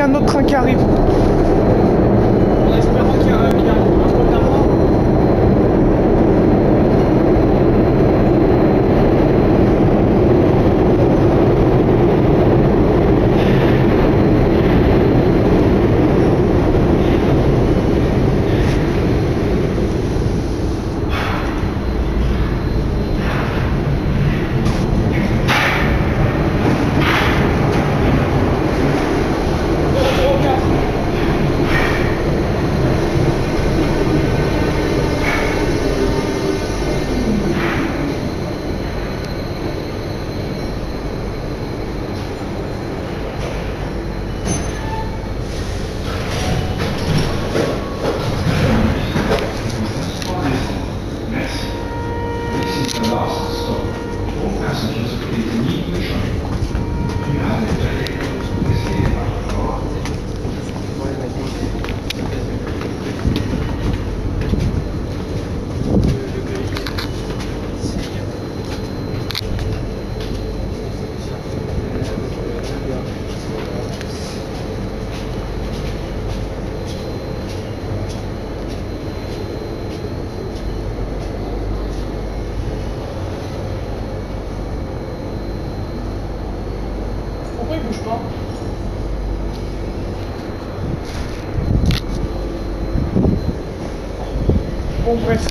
un autre train qui arrive. значит, это не мешает. Pourquoi il bouge pas Bon, bref.